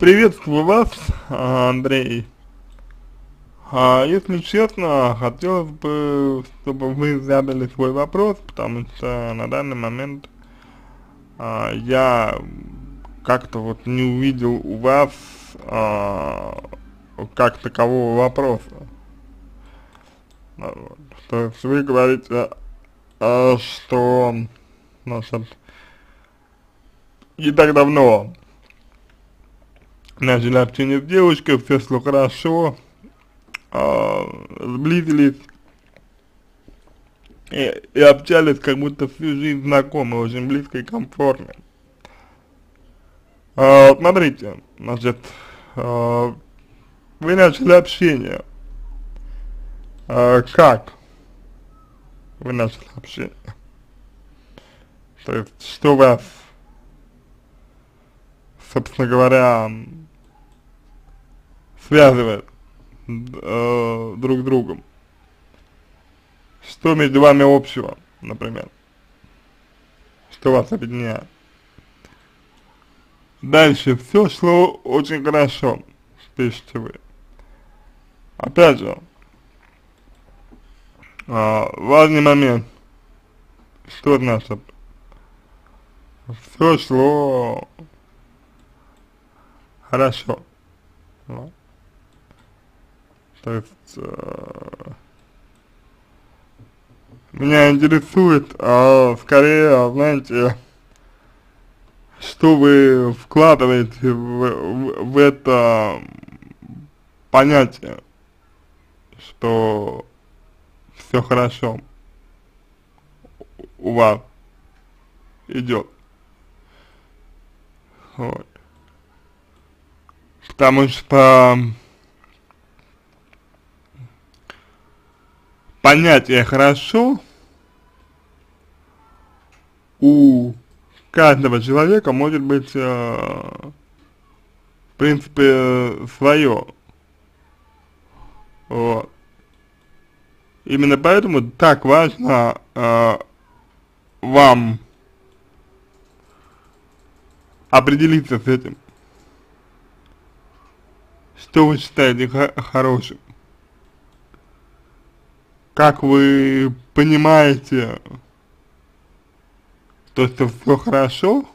Приветствую вас, Андрей. А, если честно, хотелось бы, чтобы вы задали свой вопрос, потому что на данный момент а, я как-то вот не увидел у вас а, как такового вопроса. Вот. То есть вы говорите, а, что, значит, не так давно начали общение с девушкой, все шло хорошо, э, сблизились и, и общались как будто всю жизнь знакомы, очень близко и комфортно. Э, смотрите, значит, э, вы начали общение. Э, как? Вы начали общение. То есть, что вас, собственно говоря, связывает э, друг с другом. Что между вами общего, например? Что вас объединяет? Дальше все шло очень хорошо, пишете вы. Опять же, э, важный момент, что значит, все шло хорошо. Вот. Есть, э, меня интересует, а, скорее, знаете, что вы вкладываете в, в, в это понятие, что все хорошо у вас идет. Вот. Потому что понятие хорошо у каждого человека может быть, э, в принципе, свое. Вот. Именно поэтому так важно э, вам определиться с этим. Что вы считаете хорошим? Как вы понимаете, то, что все хорошо,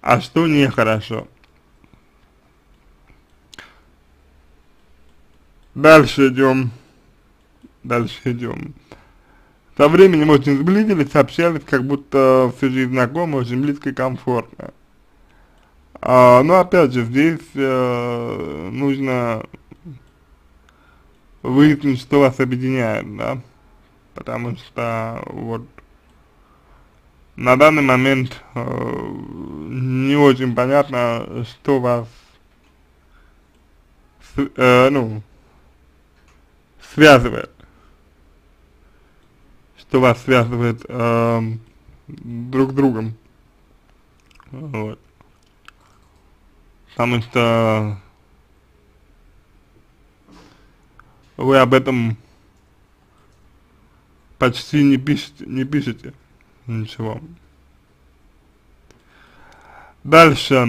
а что нехорошо. Дальше идем. Дальше идем. Со временем очень сблизились, общались, как будто всю жизнь знакомы, очень близко и комфортно. А, но опять же, здесь э, нужно выяснить, что вас объединяет, да, потому что вот на данный момент э, не очень понятно, что вас, с, э, ну, связывает, что вас связывает э, друг с другом, вот, потому что вы об этом почти не пишете, не пишете ничего. Дальше.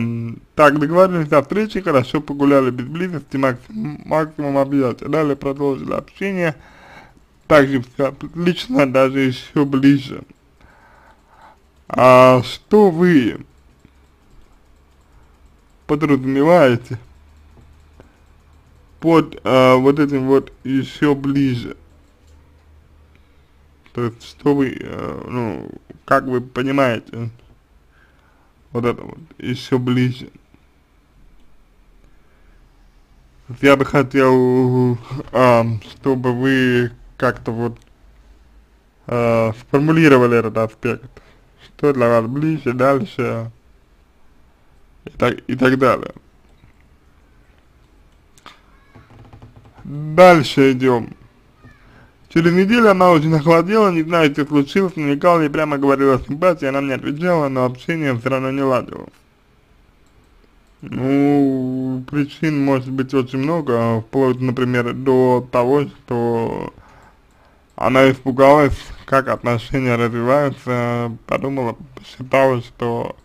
Так, договорились о встрече, хорошо погуляли без близости, максимум, максимум объятия. Далее продолжили общение. Также все отлично, даже еще ближе. А что вы подразумеваете под а, вот этим вот еще ближе. То есть, что вы, а, ну, как вы понимаете, вот это вот, еще ближе. Я бы хотел, а, чтобы вы как-то вот а, сформулировали этот аспект, что для вас ближе, дальше и так, и так далее. Дальше идем. Через неделю она очень охладела, не знаю, что случилось, намекала и прямо говорила симпатии, она мне отвечала, но общение все равно не ладилось. Ну, причин может быть очень много, вплоть, например, до того, что она испугалась, как отношения развиваются, подумала, посчитала, что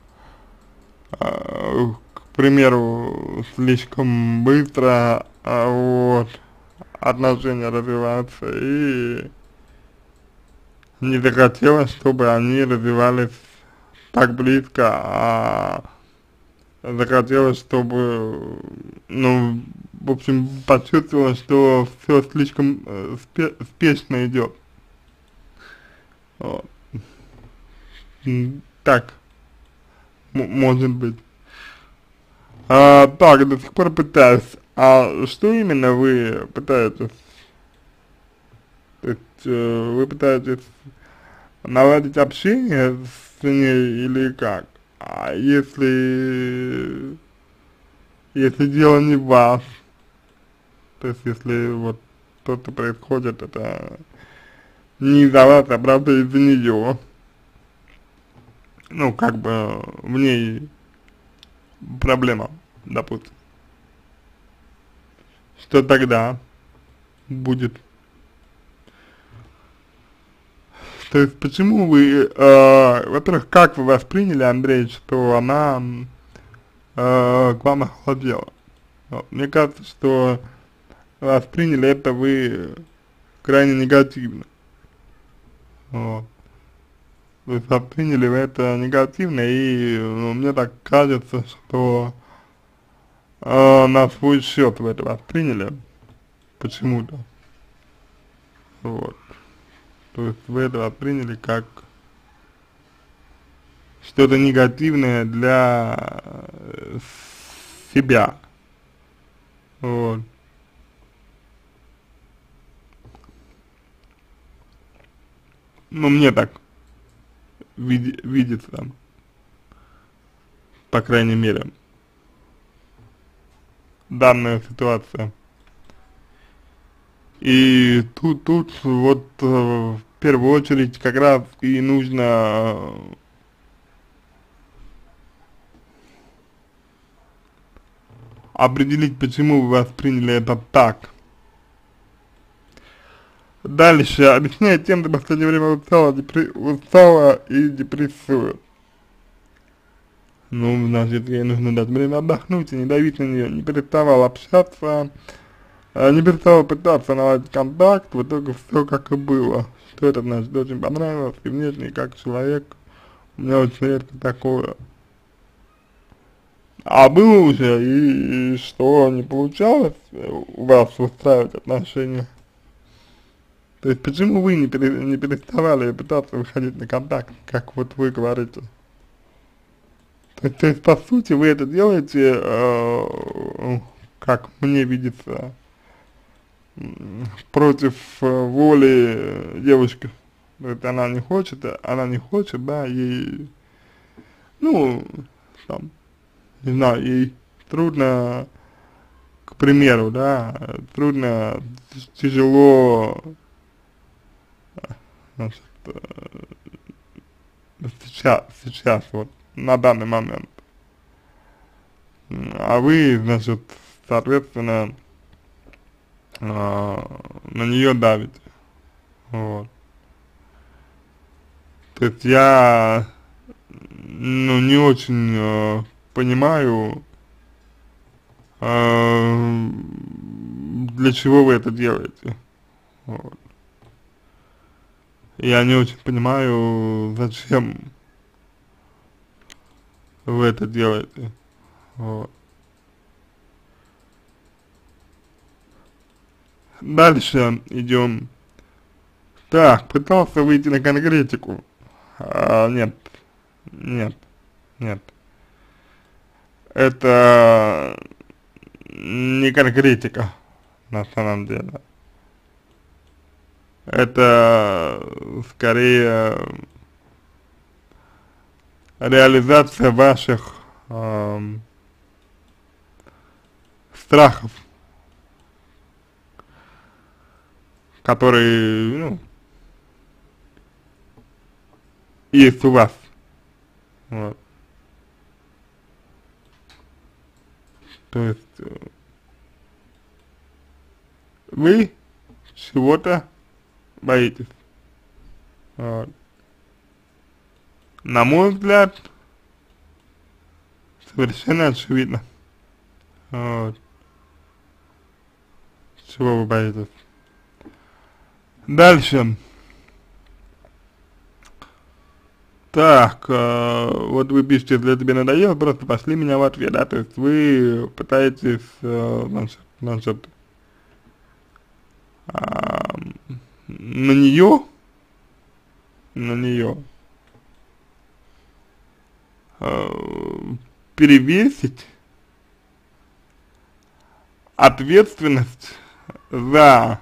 э, к примеру, слишком быстро, а, вот, отношения развиваются, и не захотелось, чтобы они развивались так близко, а захотелось, чтобы, ну, в общем, почувствовала, что все слишком э, спе спешно идет. Вот. Так, может быть. А, так, до сих пор пытаюсь. А что именно вы пытаетесь? То есть, э, вы пытаетесь наладить общение с ней или как? А если, если дело не в вас, то есть если вот то, что происходит, это не из-за вас, а правда из-за нее, ну, как бы в ней проблема, допустим, что тогда будет То есть почему вы, э, во-первых, как вы восприняли, Андрей, что она э, к вам охладела? Вот. Мне кажется, что восприняли это вы крайне негативно. Вот. Есть восприняли вы это негативно, и ну, мне так кажется, что э, на свой счет вы это восприняли почему-то. Вот. То есть вы это восприняли как что-то негативное для э, себя. Вот. Ну, мне так вид видится, по крайней мере, данная ситуация. И тут, тут вот э, в первую очередь как раз и нужно э, определить, почему вы восприняли это так. Дальше, объясняя тем, что в последнее время устала, депре устала и депрессует. Ну, значит, ей нужно дать время отдохнуть и не давить на нее, не переставал общаться, а, не перестала пытаться наладить контакт, в итоге все как и было. Что это значит, очень понравилось, и внешне как человек, у меня очень редко такое. А было уже, и, и что, не получалось у вас устраивать отношения? То есть почему вы не, пере, не переставали пытаться выходить на контакт, как вот вы говорите? То есть, то есть по сути вы это делаете, э, как мне видится, против э, воли девочки. Это она не хочет, она не хочет, да, ей, ну, там, не знаю, ей трудно, к примеру, да, трудно, тяжело, значит, э, сейчас, сейчас, вот, на данный момент. А вы, значит, соответственно, а, на нее давит. Вот. То есть я, ну, не очень э, понимаю, э, для чего вы это делаете. Вот. Я не очень понимаю, зачем вы это делаете. Вот. Дальше идем. Так, пытался выйти на конкретику. А, нет, нет, нет. Это не конкретика, на самом деле. Это скорее реализация ваших э, страхов который, ну, есть у вас. Вот. То есть, э, вы чего-то боитесь. Вот. На мой взгляд, совершенно очевидно. Вот. Чего вы боитесь? Дальше. Так, э, вот вы пишете, если тебе надоело, просто пошли меня в ответ, да, то есть вы пытаетесь, э, значит, значит э, на нее, на нее перевесить ответственность за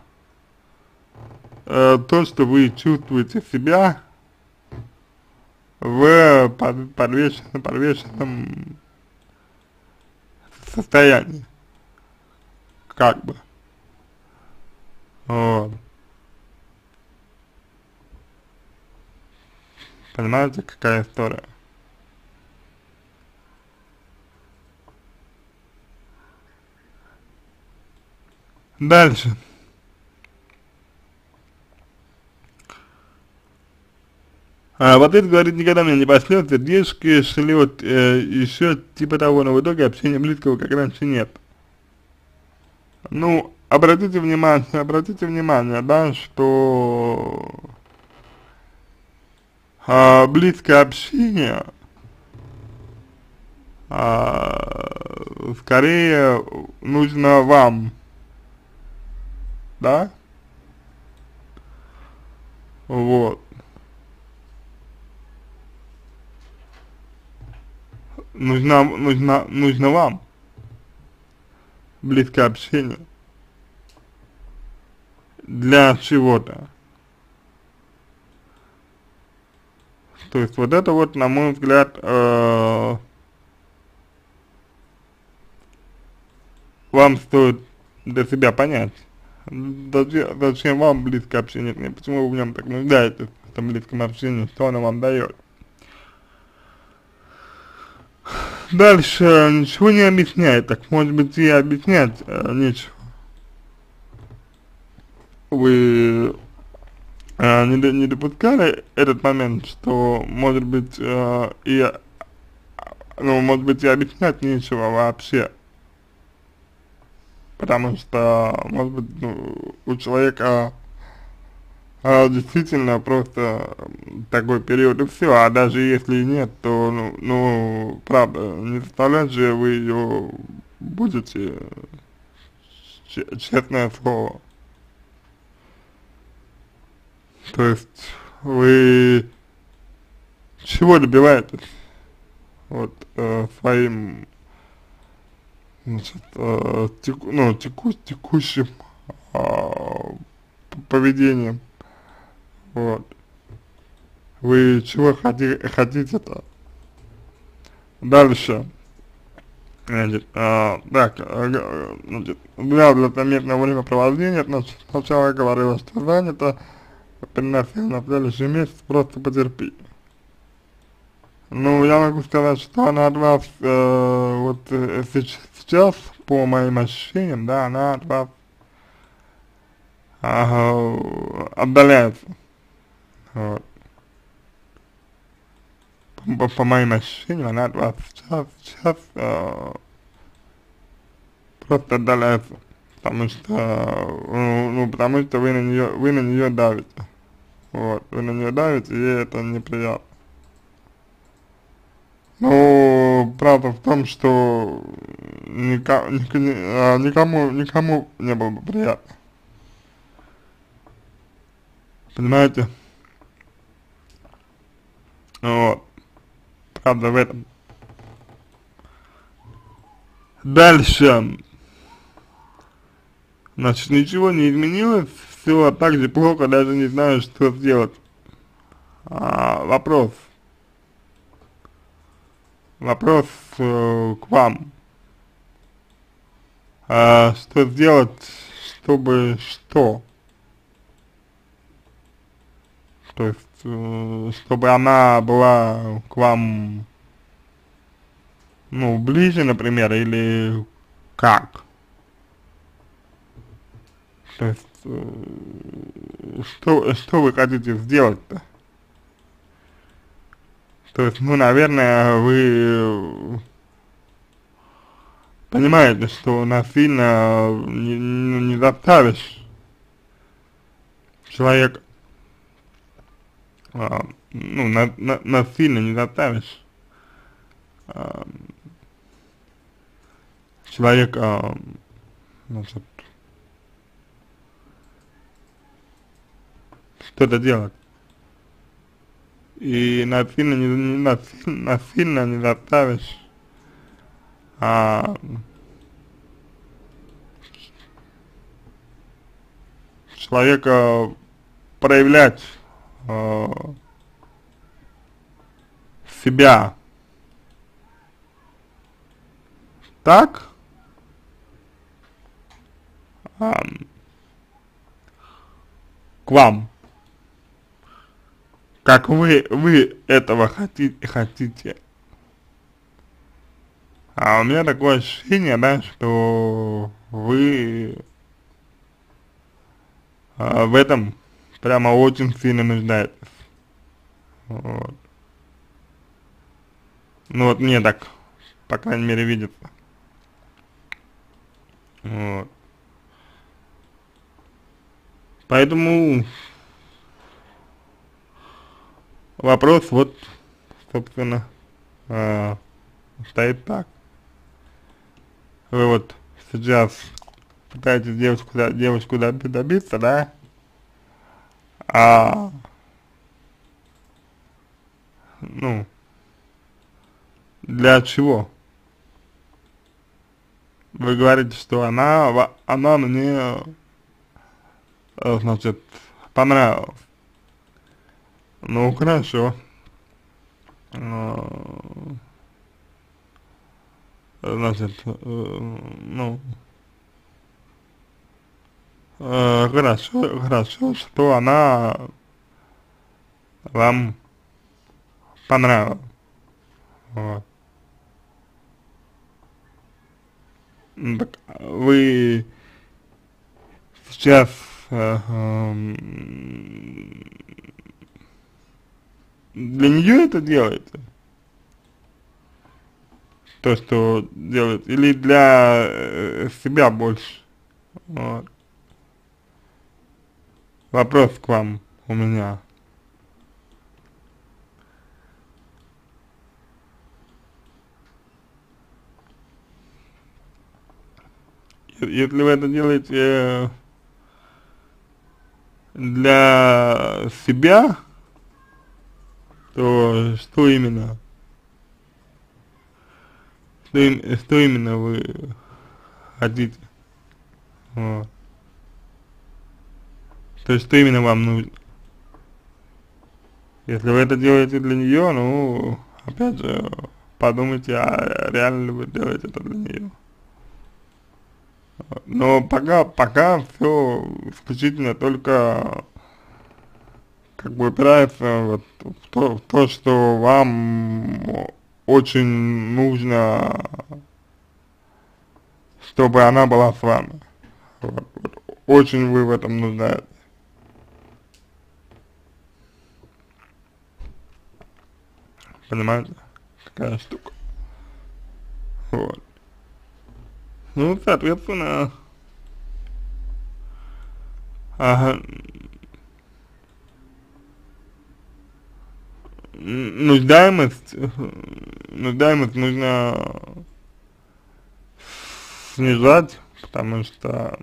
э, то, что вы чувствуете себя в под, подвешенном, подвешенном состоянии, как бы, вот. Понимаете, какая история? Дальше. А, в ответ говорит, никогда меня не пошлет, сердечки шлет, э, еще типа того, но в итоге общения близкого как раньше нет. Ну, обратите внимание, обратите внимание, да, что а, близкое общение а, скорее нужно вам, да? Вот. нужна, нужна, нужно вам близкое общение для чего-то. То есть вот это вот, на мой взгляд, э, вам стоит для себя понять, зачем, зачем вам близкое общение, почему вы в нем так нуждаетесь, в этом близком общении, что оно вам дает. Дальше ничего не объясняет, так может быть и объяснять э, нечего. Вы э, не, не допускали этот момент, что может быть э, и, ну может быть и объяснять нечего вообще. Потому что, может быть, ну, у человека а, действительно просто такой период и все, а даже если нет, то, ну, ну правда, не заставлять же вы ее будете, честное слово. То есть вы чего добиваетесь вот э, своим значит, э, теку, ну, теку, текущим э, поведением? Вот. Вы чего хоти, хотите-то? Дальше. Значит, а, так, а, значит, для заметное времяпровождение, значит, сначала я говорила, что занято, переносил на следующий месяц, просто потерпи. Ну, я могу сказать, что она от вас, э, вот э, сейчас, по моим ощущениям, да, она от вас э, отдаляется. Вот. По, по моим ощущениям, она от вас сейчас, сейчас э, просто отдаляется. Потому что, ну, ну, потому что вы на нее, вы на нее давите. Вот, вы на нее давите, и ей это неприятно. Ну, правда в том, что никому, никому, никому не было бы приятно. Понимаете? Вот. Правда в этом. Дальше. Значит, ничего не изменилось, все так же плохо, даже не знаю, что сделать. А, вопрос. Вопрос э, к вам. А, что сделать, чтобы что? То есть Э, чтобы она была к вам, ну, ближе, например, или как? То есть, э, что, что вы хотите сделать-то? То есть, ну, наверное, вы понимаете, что насильно не, не, не заставишь человека, а, ну, на, на, насильно не заставишь а, человека, значит, что-то делать. И насильно не, насильно, насильно не заставишь а, человека проявлять а, себя. Так, а, к вам, как вы, вы этого хотите, хотите. А у меня такое ощущение, да, что вы а, в этом прямо очень сильно нуждаетесь. Вот. Ну вот мне так, по крайней мере, видится. Вот. Поэтому вопрос вот, собственно, э, стоит так вы вот сейчас пытаетесь девушку, девушку добиться, да, а, ну, для чего? Вы говорите, что она, она мне, э, значит, понравилась. Ну, хорошо. Uh значит, э, ну, э, хорошо, хорошо, что она вам понравилась. Вот. Так вы сейчас э, э, для нее это делаете? то, что делает, или для э, себя больше. Вот. Вопрос к вам у меня. Если вы это делаете э, для себя, то что именно? что, им, что именно вы хотите. Вот. То есть, что именно вам нужно. Если вы это делаете для нее, ну, опять же, подумайте, а реально ли вы делаете это для нее. Но пока, пока все исключительно только как бы упирается вот в то, в то, что вам очень нужно, чтобы она была с вами. Вот, вот. Очень вы в этом нуждаетесь. Понимаете? Такая штука. Вот. Ну, соответственно, ага, нуждаемость, нуждаемость нужно снижать, потому что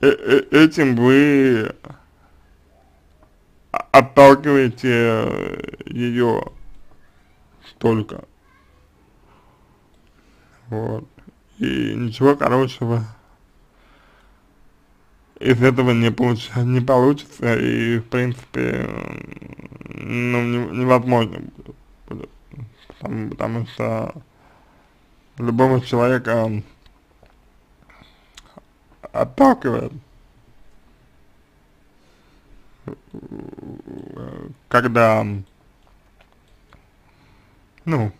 э, э, этим вы отталкиваете ее столько. Вот. И ничего хорошего из этого не, получ не получится, и, в принципе, ну, не, невозможно будет, потому, потому что любого человека отталкивает, когда, ну,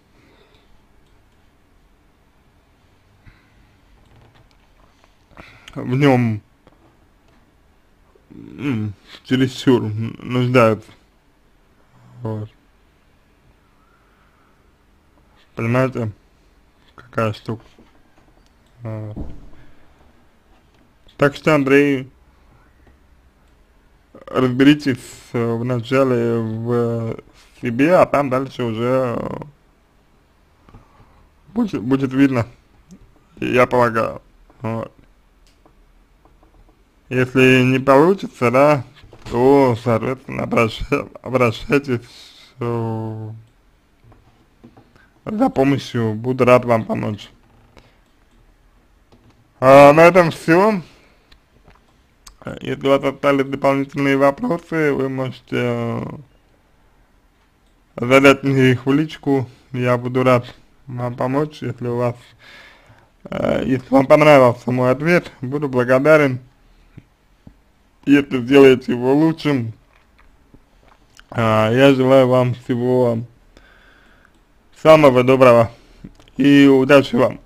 в нем чересчур нуждаются. Вот. Понимаете? какая штука. Вот. Так что, Андрей, разберитесь вначале в себе, а там дальше уже будет, будет видно, я полагаю. Вот. Если не получится, да, то, соответственно, обращайтесь, э, за помощью, буду рад вам помочь. А, на этом все. Если у вас остались дополнительные вопросы, вы можете э, задать мне их в личку, я буду рад вам помочь, если у вас, э, если вам понравился мой ответ, буду благодарен, если сделаете его лучшим. Э, я желаю вам всего самого доброго и удачи вам.